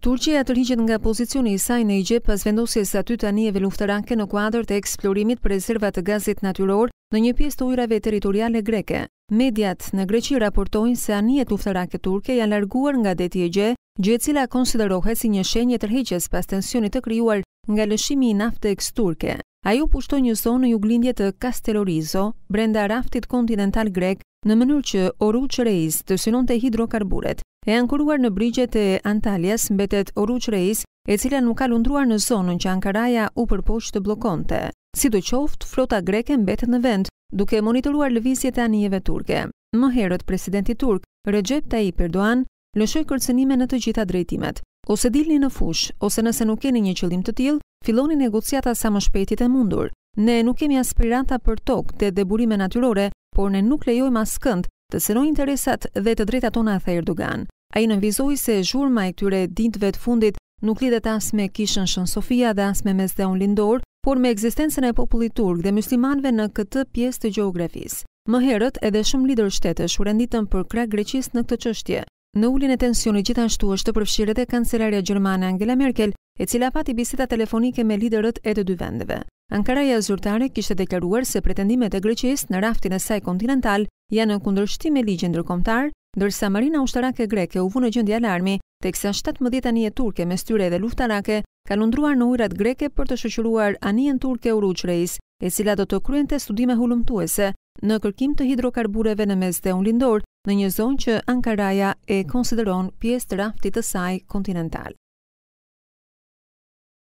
Turqia tërhiqet nga pozicioni i saj në Egje pas vendosjes aty të anijeve luftarake në kuadër të eksplorimit për rezerva të gazit natyror në një pjesë të ujërave territoriale greke. Mediat në Greqi raportojnë se anijet luftarake turke janë larguar nga deti Egje, gjë e cila konsiderohet si një shenjë e tërheqjes pas tensionit të krijuar nga lëshimi i Navtex turke. Ajo pushtoi një zonë në juglindje të Kastelorizo, brenda raftit kontinental grek, në mënyrë që Oruç Reis të synonte hidrokarburet. E ankoruar në brigjet e Antalias mbetet Oruç Reis, e cila nuk ka lundruar në zonën që Ankaraja u përpoq të bllokonte. Sidoqoftë, flota greke mbetet në vend, duke monitoruar lëvizjet e anijeve turke. Më herët, presidenti turk, Rexhep Tajip Erdogan, Lëshoi kërcënime në të gjitha drejtimet. Ose dilni në fushë, ose nëse nuk keni një qëllim të tillë, filloni negociatat sa më shpejt të jetë e mundur. Ne nuk kemi aspirata për tokë, det dhe burime natyrore, por ne nuk lejojmë askënd të cenojë interesat dhe të drejtat tona, tha Erdogan. Ai nënvizoi se zhurma e këtyre ditëve të fundit Nuk lidhet as me Kishën Shën Sofia dhe as me Mesdheun Lindor, por me ekzistencën e popullit turk dhe myslimanëve në këtë pjesë të gjeografisë. Më herët, edhe shumë liderë shtetësh u renditën përkrah Greqisë në këtë çështje. Në uljen e tensionit gjithashtu është përfshirë edhe kancelarja gjermane Angela Merkel, e cila pati biseda telefonike me liderët e të dy vendeve. Ankaraja zyrtare kishte deklaruar se pretendimet e Greqisë në raftin e saj kontinental janë në kundërshtim me ligjin ndërkombëtar Ndërsa marina ushtarake greke u vu në gjendje alarmi, teksa shtatëmbëdhjetë anije turke, mes tyre edhe luftarake, kanë lundruar në ujërat greke për të shoqëruar anijen turke Oruç Reis, e cila do të kryente studime hulumtuese në kërkim të hidrokarbureve në Mesdheun Lindor, në një zonë që Ankaraja e konsideron pjesë të raftit të saj kontinental.